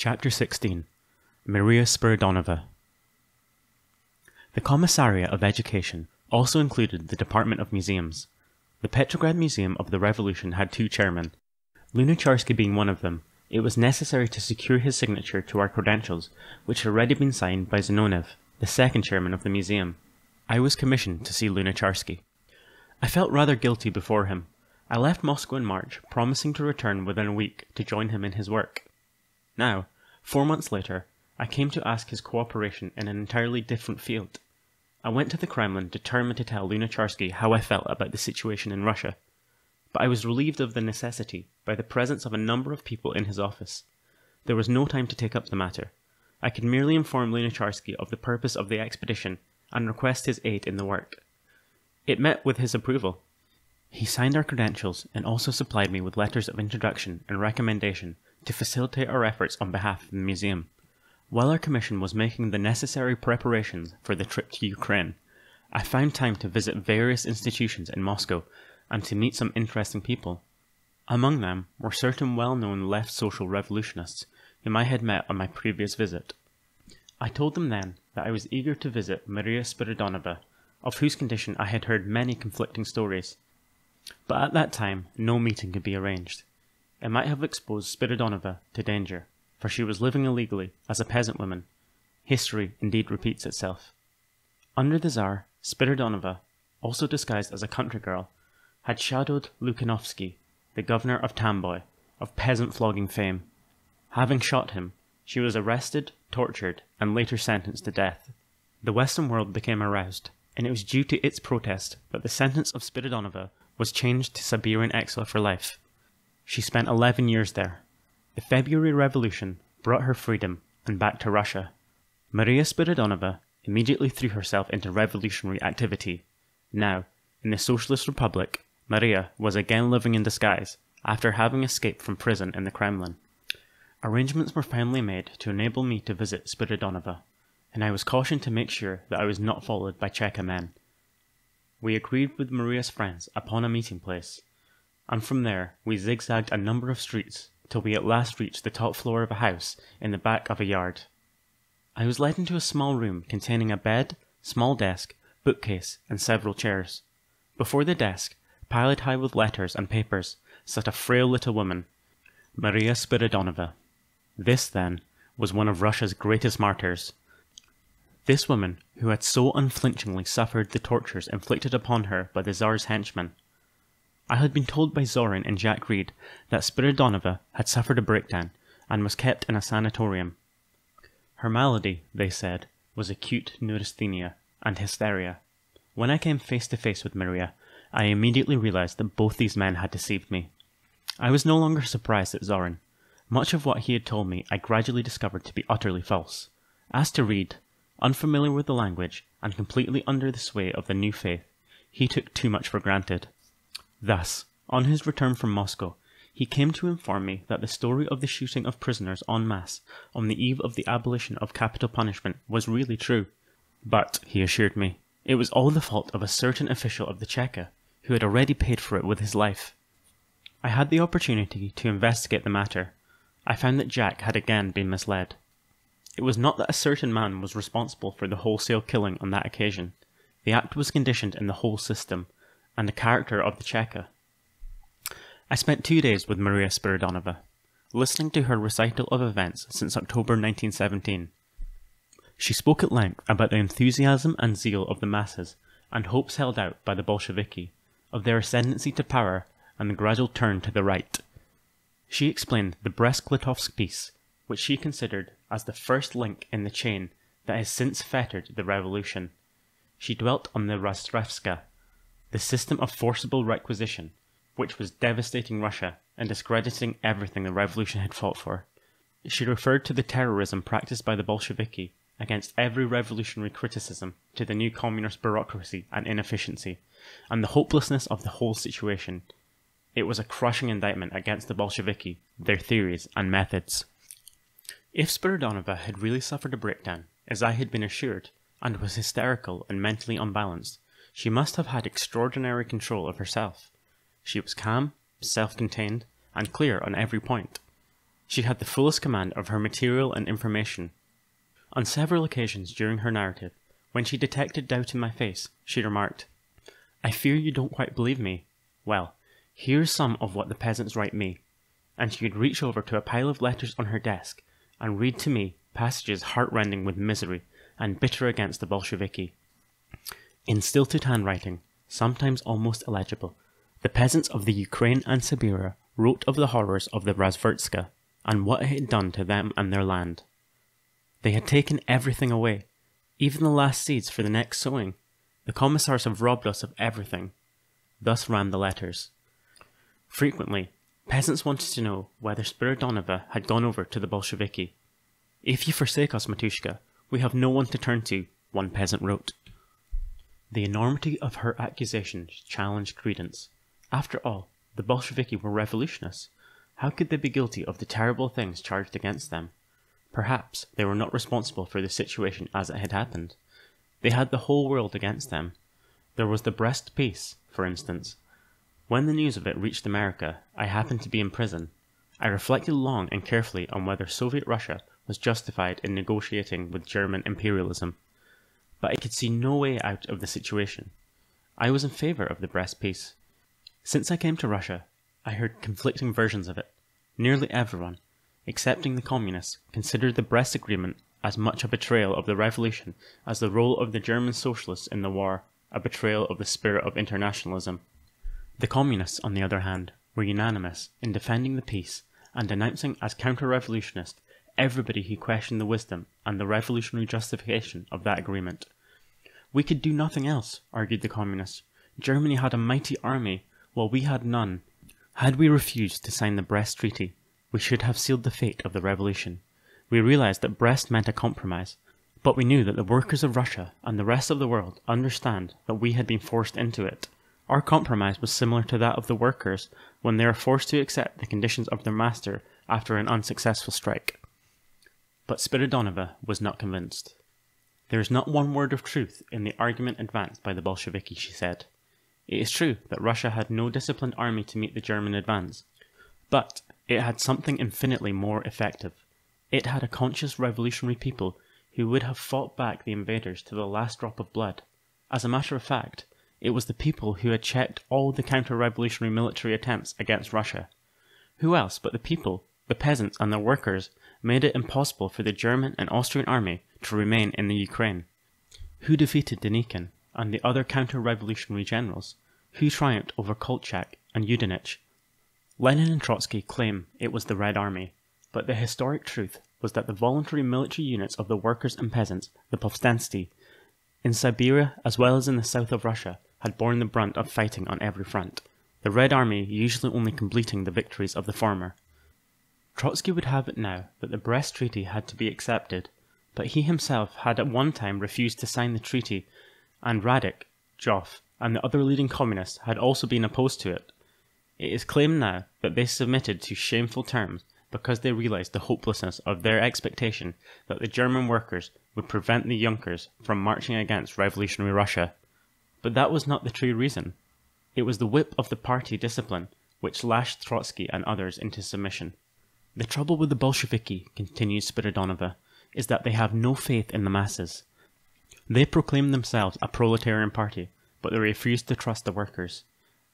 Chapter 16 Maria Spiridonova The Commissariat of Education also included the Department of Museums. The Petrograd Museum of the Revolution had two chairmen. Lunacharsky being one of them, it was necessary to secure his signature to our credentials, which had already been signed by Zinoviev, the second chairman of the museum. I was commissioned to see Lunacharsky. I felt rather guilty before him. I left Moscow in March, promising to return within a week to join him in his work. Now, four months later, I came to ask his cooperation in an entirely different field. I went to the Kremlin determined to tell Lunacharsky how I felt about the situation in Russia. But I was relieved of the necessity by the presence of a number of people in his office. There was no time to take up the matter. I could merely inform Lunacharsky of the purpose of the expedition and request his aid in the work. It met with his approval. He signed our credentials and also supplied me with letters of introduction and recommendation to facilitate our efforts on behalf of the museum. While our commission was making the necessary preparations for the trip to Ukraine, I found time to visit various institutions in Moscow and to meet some interesting people. Among them were certain well known left social revolutionists whom I had met on my previous visit. I told them then that I was eager to visit Maria Spiridonova, of whose condition I had heard many conflicting stories. But at that time no meeting could be arranged. It might have exposed Spiridonova to danger, for she was living illegally as a peasant woman. History indeed repeats itself. Under the Tsar, Spiridonova, also disguised as a country girl, had shadowed Lukyanovsky, the governor of Tambov, of peasant flogging fame. Having shot him, she was arrested, tortured, and later sentenced to death. The Western world became aroused, and it was due to its protest that the sentence of Spiridonova was changed to Siberian exile for life. She spent 11 years there. The February Revolution brought her freedom and back to Russia. Maria Spiridonova immediately threw herself into revolutionary activity. Now, in the Socialist Republic, Maria was again living in disguise after having escaped from prison in the Kremlin. Arrangements were finally made to enable me to visit Spiridonova, and I was cautioned to make sure that I was not followed by Cheka men. We agreed with Maria's friends upon a meeting place, and from there we zigzagged a number of streets till we at last reached the top floor of a house in the back of a yard. I was led into a small room containing a bed, small desk, bookcase, and several chairs. Before the desk, piled high with letters and papers, sat a frail little woman, Maria Spiridonova. This, then, was one of Russia's greatest martyrs, this woman, who had so unflinchingly suffered the tortures inflicted upon her by the Tsar's henchmen. I had been told by Zorin and Jack Reed that Spiridonova had suffered a breakdown and was kept in a sanatorium. Her malady, they said, was acute neurasthenia and hysteria. When I came face to face with Maria, I immediately realized that both these men had deceived me. I was no longer surprised at Zorin. Much of what he had told me I gradually discovered to be utterly false. As to Reed, Unfamiliar with the language, and completely under the sway of the new faith, he took too much for granted. Thus, on his return from Moscow, he came to inform me that the story of the shooting of prisoners en masse on the eve of the abolition of capital punishment was really true. But, he assured me, it was all the fault of a certain official of the Cheka, who had already paid for it with his life. I had the opportunity to investigate the matter. I found that Jack had again been misled. It was not that a certain man was responsible for the wholesale killing on that occasion. The act was conditioned in the whole system, and the character of the Cheka. I spent two days with Maria Spiridonova, listening to her recital of events since October 1917. She spoke at length about the enthusiasm and zeal of the masses, and hopes held out by the Bolsheviki, of their ascendancy to power and the gradual turn to the right. She explained the Brest-Litovsk peace, which she considered as the first link in the chain that has since fettered the revolution. She dwelt on the Rastrevska, the system of forcible requisition, which was devastating Russia and discrediting everything the revolution had fought for. She referred to the terrorism practiced by the Bolsheviki against every revolutionary criticism to the new communist bureaucracy and inefficiency, and the hopelessness of the whole situation. It was a crushing indictment against the Bolsheviki, their theories and methods. If Spiridonova had really suffered a breakdown, as I had been assured, and was hysterical and mentally unbalanced, she must have had extraordinary control of herself. She was calm, self contained, and clear on every point. She had the fullest command of her material and information. On several occasions during her narrative, when she detected doubt in my face, she remarked, I fear you don't quite believe me. Well, here's some of what the peasants write me. And she would reach over to a pile of letters on her desk and read to me passages heartrending with misery and bitter against the Bolsheviki. In stilted handwriting, sometimes almost illegible, the peasants of the Ukraine and Siberia wrote of the horrors of the Razverstka and what it had done to them and their land. They had taken everything away, even the last seeds for the next sowing. The commissars have robbed us of everything. Thus ran the letters. Frequently, peasants wanted to know whether Spiridonova had gone over to the Bolsheviki. If you forsake us, Matushka, we have no one to turn to, one peasant wrote. The enormity of her accusations challenged credence. After all, the Bolsheviki were revolutionists. How could they be guilty of the terrible things charged against them? Perhaps they were not responsible for the situation as it had happened. They had the whole world against them. There was the Brest peace, for instance. When the news of it reached America, I happened to be in prison. I reflected long and carefully on whether Soviet Russia was justified in negotiating with German imperialism. But I could see no way out of the situation. I was in favor of the Brest peace. Since I came to Russia, I heard conflicting versions of it. Nearly everyone, excepting the communists, considered the Brest Agreement as much a betrayal of the revolution as the role of the German socialists in the war a betrayal of the spirit of internationalism. The communists, on the other hand, were unanimous in defending the peace and denouncing as counter-revolutionist everybody who questioned the wisdom and the revolutionary justification of that agreement. We could do nothing else, argued the communists. Germany had a mighty army, while we had none. Had we refused to sign the Brest Treaty, we should have sealed the fate of the revolution. We realized that Brest meant a compromise, but we knew that the workers of Russia and the rest of the world understand that we had been forced into it. Our compromise was similar to that of the workers when they are forced to accept the conditions of their master after an unsuccessful strike. But Spiridonova was not convinced. There is not one word of truth in the argument advanced by the Bolsheviki, she said. It is true that Russia had no disciplined army to meet the German advance, but it had something infinitely more effective. It had a conscious revolutionary people who would have fought back the invaders to the last drop of blood. As a matter of fact, it was the people who had checked all the counter-revolutionary military attempts against Russia. Who else but the people, the peasants and the workers, made it impossible for the German and Austrian army to remain in the Ukraine? Who defeated Denikin and the other counter-revolutionary generals? Who triumphed over Kolchak and Yudenich? Lenin and Trotsky claim it was the Red Army, but the historic truth was that the voluntary military units of the workers and peasants, the Povstansty, in Siberia as well as in the south of Russia, had borne the brunt of fighting on every front, the Red Army usually only completing the victories of the former. Trotsky would have it now that the Brest Treaty had to be accepted, but he himself had at one time refused to sign the treaty, and Radek, Joffe, and the other leading communists had also been opposed to it. It is claimed now that they submitted to shameful terms because they realized the hopelessness of their expectation that the German workers would prevent the Junkers from marching against revolutionary Russia. But that was not the true reason. It was the whip of the party discipline which lashed Trotsky and others into submission. The trouble with the Bolsheviki, continues Spiridonova, is that they have no faith in the masses. They proclaim themselves a proletarian party, but they refuse to trust the workers.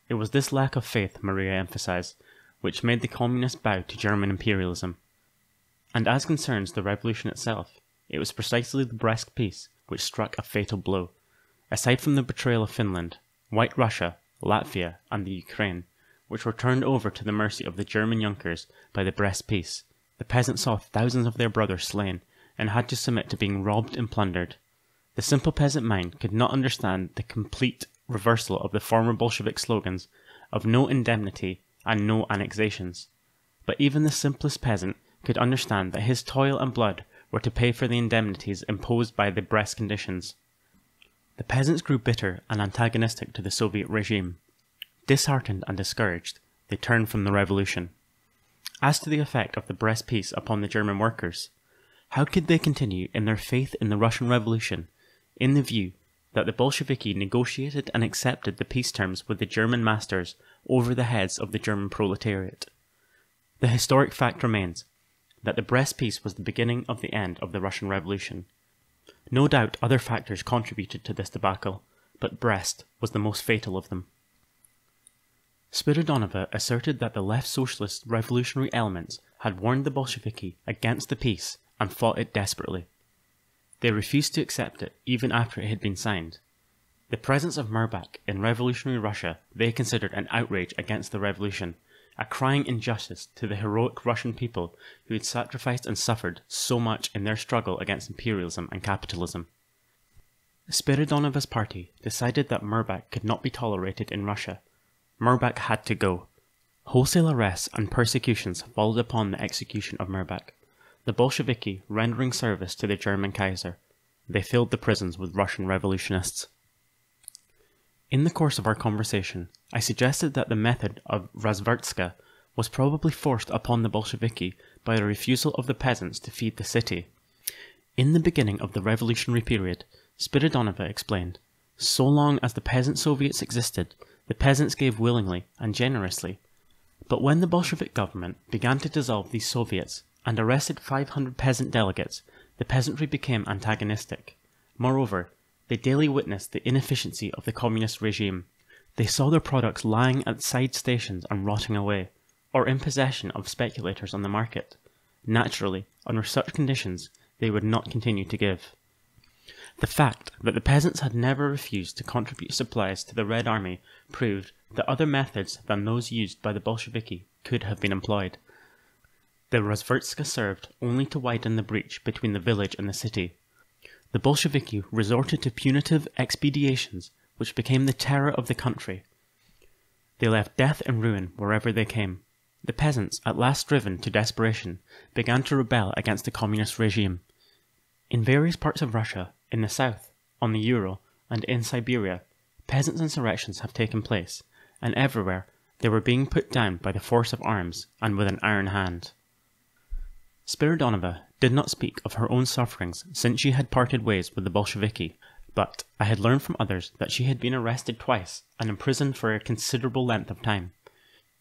It was this lack of faith, Maria emphasized, which made the communists bow to German imperialism. And as concerns the revolution itself, it was precisely the Brest peace which struck a fatal blow. Aside from the betrayal of Finland, White Russia, Latvia, and the Ukraine, which were turned over to the mercy of the German Junkers by the Brest peace, the peasants saw thousands of their brothers slain and had to submit to being robbed and plundered. The simple peasant mind could not understand the complete reversal of the former Bolshevik slogans of no indemnity and no annexations. But even the simplest peasant could understand that his toil and blood were to pay for the indemnities imposed by the Brest conditions. The peasants grew bitter and antagonistic to the Soviet regime. Disheartened and discouraged, they turned from the revolution. As to the effect of the Brest peace upon the German workers, how could they continue in their faith in the Russian Revolution, in the view that the Bolsheviki negotiated and accepted the peace terms with the German masters over the heads of the German proletariat? The historic fact remains that the Brest Peace was the beginning of the end of the Russian Revolution. No doubt other factors contributed to this debacle, but Brest was the most fatal of them. Spiridonova asserted that the left socialist revolutionary elements had warned the Bolsheviki against the peace and fought it desperately. They refused to accept it even after it had been signed. The presence of Mirbach in revolutionary Russia they considered an outrage against the revolution, a crying injustice to the heroic Russian people who had sacrificed and suffered so much in their struggle against imperialism and capitalism. Spiridonova's party decided that Mirbach could not be tolerated in Russia. Mirbach had to go. Wholesale arrests and persecutions followed upon the execution of Mirbach the Bolsheviki rendering service to the German Kaiser. They filled the prisons with Russian revolutionists. In the course of our conversation, I suggested that the method of Razverstka was probably forced upon the Bolsheviki by the refusal of the peasants to feed the city. In the beginning of the revolutionary period, Spiridonova explained, so long as the peasant Soviets existed, the peasants gave willingly and generously. But when the Bolshevik government began to dissolve these Soviets, and arrested 500 peasant delegates, the peasantry became antagonistic. Moreover, they daily witnessed the inefficiency of the communist regime. They saw their products lying at side stations and rotting away, or in possession of speculators on the market. Naturally, under such conditions, they would not continue to give. The fact that the peasants had never refused to contribute supplies to the Red Army proved that other methods than those used by the Bolsheviki could have been employed. The Razverstka served only to widen the breach between the village and the city. The Bolsheviki resorted to punitive expeditions which became the terror of the country. They left death and ruin wherever they came. The peasants, at last driven to desperation, began to rebel against the communist regime. In various parts of Russia, in the south, on the Ural, and in Siberia, peasants' insurrections have taken place, and everywhere they were being put down by the force of arms and with an iron hand. Spiridonova did not speak of her own sufferings since she had parted ways with the Bolsheviki, but I had learned from others that she had been arrested twice and imprisoned for a considerable length of time.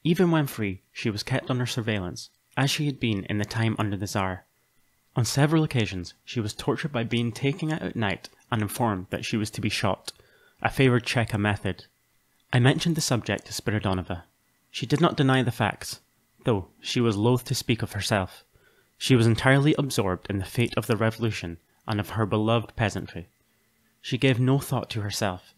Even when free, she was kept under surveillance, as she had been in the time under the Tsar. On several occasions, she was tortured by being taken out at night and informed that she was to be shot, a favoured Cheka method. I mentioned the subject to Spiridonova. She did not deny the facts, though she was loath to speak of herself. She was entirely absorbed in the fate of the revolution and of her beloved peasantry. She gave no thought to herself,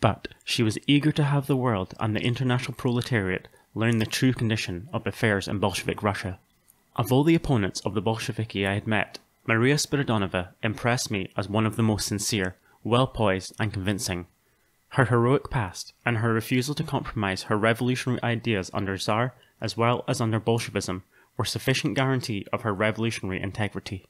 but she was eager to have the world and the international proletariat learn the true condition of affairs in Bolshevik Russia. Of all the opponents of the Bolsheviki I had met, Maria Spiridonova impressed me as one of the most sincere, well poised, and convincing. Her heroic past and her refusal to compromise her revolutionary ideas under Tsar as well as under Bolshevism were sufficient guarantee of her revolutionary integrity.